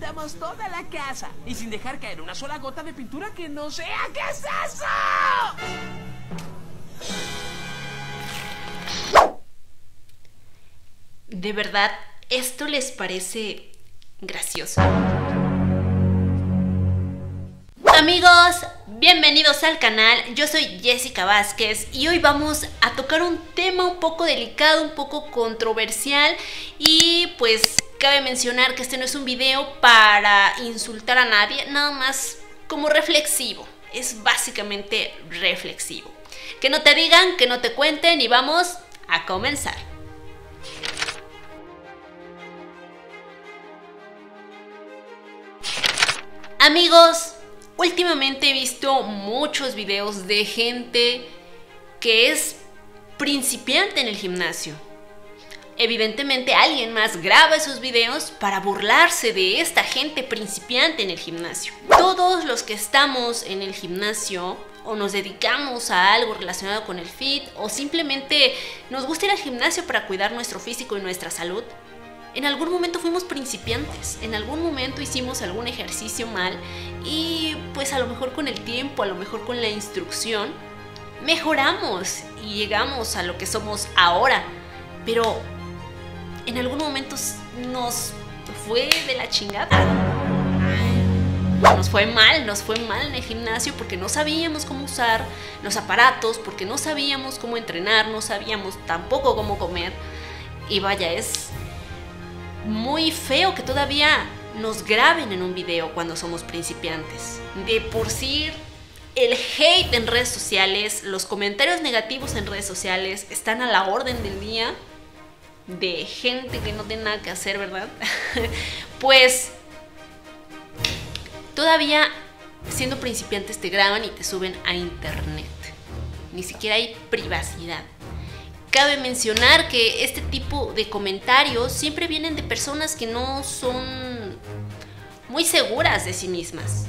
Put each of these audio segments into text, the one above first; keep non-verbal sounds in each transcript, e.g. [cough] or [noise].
pintamos toda la casa y sin dejar caer una sola gota de pintura que no sea. ¿Qué es eso? ¿De verdad esto les parece gracioso? Amigos, bienvenidos al canal, yo soy Jessica Vázquez y hoy vamos a tocar un tema un poco delicado, un poco controversial y pues cabe mencionar que este no es un video para insultar a nadie, nada más como reflexivo, es básicamente reflexivo. Que no te digan, que no te cuenten y vamos a comenzar. Amigos, últimamente he visto muchos videos de gente que es principiante en el gimnasio. Evidentemente alguien más graba esos videos para burlarse de esta gente principiante en el gimnasio. Todos los que estamos en el gimnasio o nos dedicamos a algo relacionado con el fit o simplemente nos gusta ir al gimnasio para cuidar nuestro físico y nuestra salud, en algún momento fuimos principiantes, en algún momento hicimos algún ejercicio mal y pues a lo mejor con el tiempo, a lo mejor con la instrucción, mejoramos y llegamos a lo que somos ahora. Pero en algún momento nos fue de la chingada. Nos fue mal, nos fue mal en el gimnasio porque no sabíamos cómo usar los aparatos, porque no sabíamos cómo entrenar, no sabíamos tampoco cómo comer. Y vaya, es muy feo que todavía nos graben en un video cuando somos principiantes. De por sí, el hate en redes sociales, los comentarios negativos en redes sociales están a la orden del día de gente que no tiene nada que hacer, ¿verdad? [laughs] pues todavía siendo principiantes te graban y te suben a internet. Ni siquiera hay privacidad. Cabe mencionar que este tipo de comentarios siempre vienen de personas que no son muy seguras de sí mismas.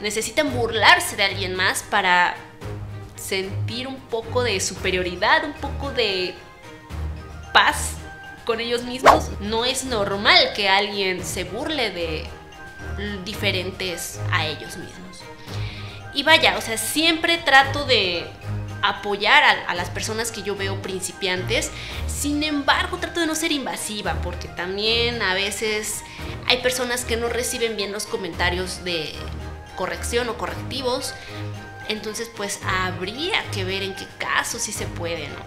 Necesitan burlarse de alguien más para sentir un poco de superioridad, un poco de paz con ellos mismos. No es normal que alguien se burle de diferentes a ellos mismos. Y vaya, o sea, siempre trato de apoyar a, las personas que yo veo principiantes. Sin embargo, trato de no ser invasiva porque también a veces hay personas que no reciben bien los comentarios de corrección o correctivos. Entonces, pues habría que ver en qué caso si se puede, ¿no?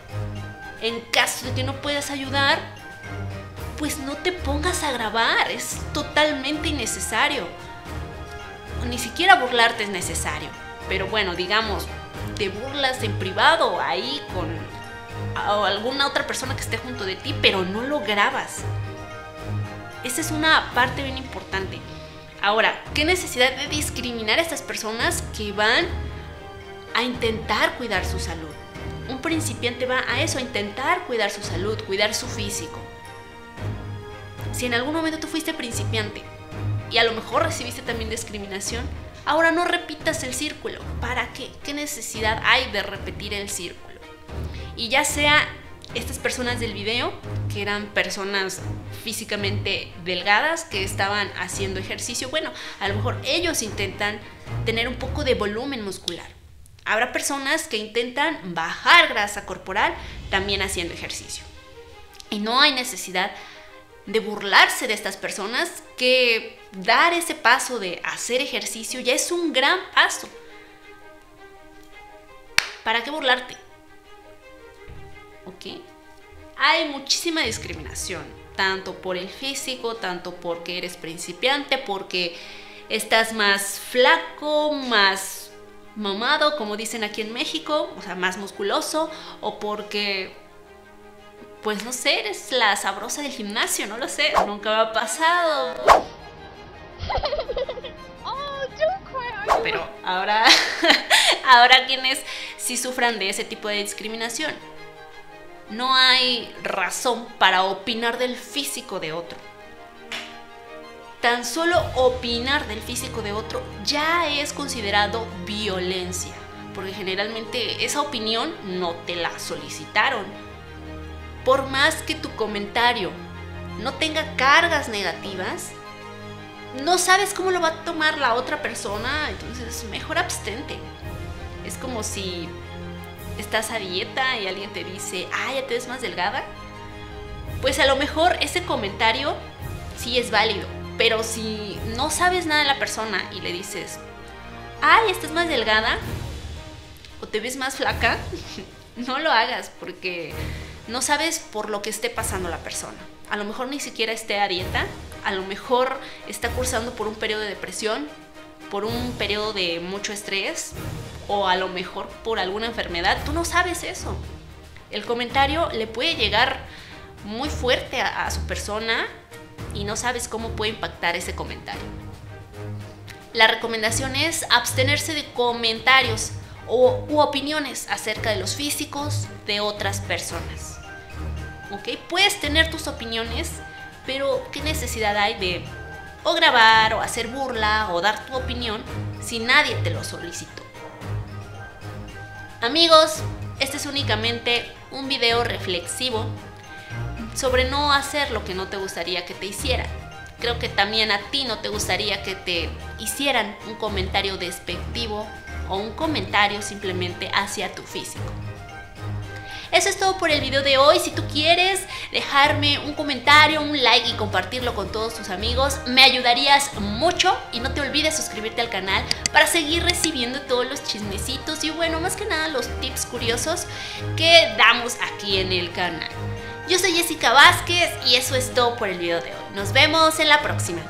En caso de que no puedas ayudar, pues no te pongas a grabar, es totalmente innecesario. Ni siquiera burlarte es necesario. Pero bueno, digamos, te burlas en privado ahí con alguna otra persona que esté junto de ti, pero no lo grabas. Esa es una parte bien importante. Ahora, ¿qué necesidad de discriminar a estas personas que van a intentar cuidar su salud? Un principiante va a eso, a intentar cuidar su salud, cuidar su físico. Si en algún momento tú fuiste principiante y a lo mejor recibiste también discriminación, Ahora no repitas el círculo. ¿Para qué? ¿Qué necesidad hay de repetir el círculo? Y ya sea estas personas del video, que eran personas físicamente delgadas, que estaban haciendo ejercicio, bueno, a lo mejor ellos intentan tener un poco de volumen muscular. Habrá personas que intentan bajar grasa corporal también haciendo ejercicio. Y no hay necesidad de burlarse de estas personas, que dar ese paso de hacer ejercicio ya es un gran paso. ¿Para qué burlarte? ¿Ok? Hay muchísima discriminación, tanto por el físico, tanto porque eres principiante, porque estás más flaco, más mamado, como dicen aquí en México, o sea, más musculoso, o porque pues no sé, eres la sabrosa del gimnasio, no lo sé, nunca me ha pasado. Pero ahora, [laughs] ahora quienes sí sufran de ese tipo de discriminación. No hay razón para opinar del físico de otro. Tan solo opinar del físico de otro ya es considerado violencia, porque generalmente esa opinión no te la solicitaron por más que tu comentario no tenga cargas negativas, no sabes cómo lo va a tomar la otra persona, entonces mejor abstente. Es como si estás a dieta y alguien te dice, ah, ya te ves más delgada. Pues a lo mejor ese comentario sí es válido, pero si no sabes nada de la persona y le dices, ay, estás más delgada o te ves más flaca, [laughs] no lo hagas porque no sabes por lo que esté pasando la persona. A lo mejor ni siquiera esté a dieta, a lo mejor está cursando por un periodo de depresión, por un periodo de mucho estrés o a lo mejor por alguna enfermedad. Tú no sabes eso. El comentario le puede llegar muy fuerte a, su persona y no sabes cómo puede impactar ese comentario. La recomendación es abstenerse de comentarios o, u opiniones acerca de los físicos de otras personas. ¿Ok? Puedes tener tus opiniones, pero ¿qué necesidad hay de o grabar o hacer burla o dar tu opinión si nadie te lo solicitó? Amigos, este es únicamente un video reflexivo sobre no hacer lo que no te gustaría que te hicieran. Creo que también a ti no te gustaría que te hicieran un comentario despectivo o un comentario simplemente hacia tu físico. Eso es todo por el video de hoy. Si tú quieres dejarme un comentario, un like y compartirlo con todos tus amigos, me ayudarías mucho. Y no te olvides suscribirte al canal para seguir recibiendo todos los chismecitos y bueno, más que nada los tips curiosos que damos aquí en el canal. Yo soy Jessica Vázquez y eso es todo por el video de hoy. Nos vemos en la próxima.